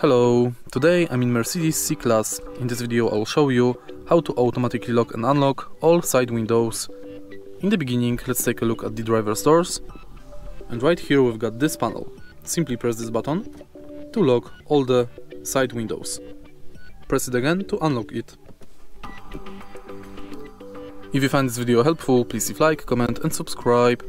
Hello, today I'm in Mercedes C-Class. In this video I'll show you how to automatically lock and unlock all side windows. In the beginning let's take a look at the driver's doors. And right here we've got this panel. Simply press this button to lock all the side windows. Press it again to unlock it. If you find this video helpful, please leave like, comment and subscribe.